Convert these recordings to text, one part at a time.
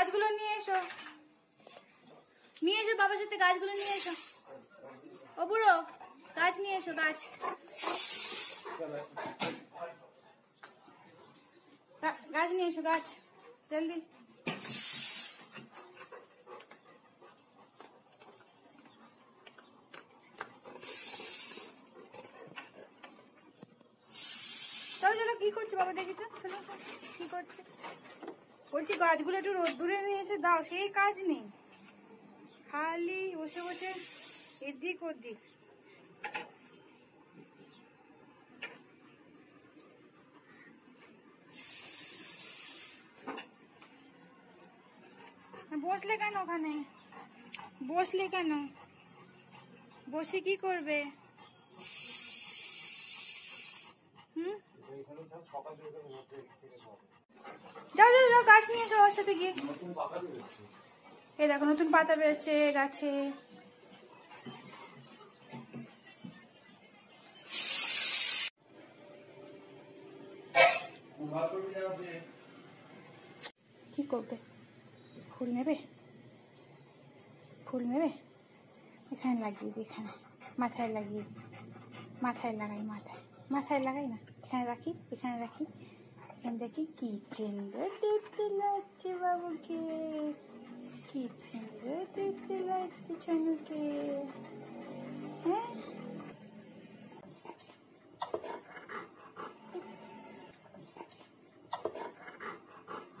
গাছগুলো নিয়ে এসো। নিয়ে এসো বাবার সাথে গাছগুলো নিয়ে এসো। ও বুড়ো, গাছ নিয়ে এসো, গাছ। গাছ নিয়ে এসো, গাছ। জলদি কি করছে বাবা দেখি তো? কি করছে? বলছি গাছগুলো একটু রোদ্দুরে নিয়ে এসে দাও, সেই কাজ নেই। খালি বসে বসে এদিক ওদিক। বসলে কেন ওখানে? বসলে কেন? বসে কি করবে? হুম? নিয়ে এসো সাথে গিয়ে। এই দেখো, নতুন পাতা বেরোচ্ছে গাছে। কি করবে? ফুল নেবে? ফুল নেবে? এখানে লাগিয়ে দিই এখানে। মাথায় লাগিয়ে মাথায় লাগাই, মাথায়। মাথায় লাগাই না, এখানে রাখি এখানে রাখি। দেখি কি সুন্দর দেখতে লাগছে বাবুকে? কি সুন্দর দেখতে লাগছে ছনুকে হ্যাঁ?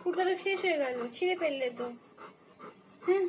ফুলটা তো শেষ হয়ে গেল, ছিঁড়ে ফেললে তো। হ্যাঁ?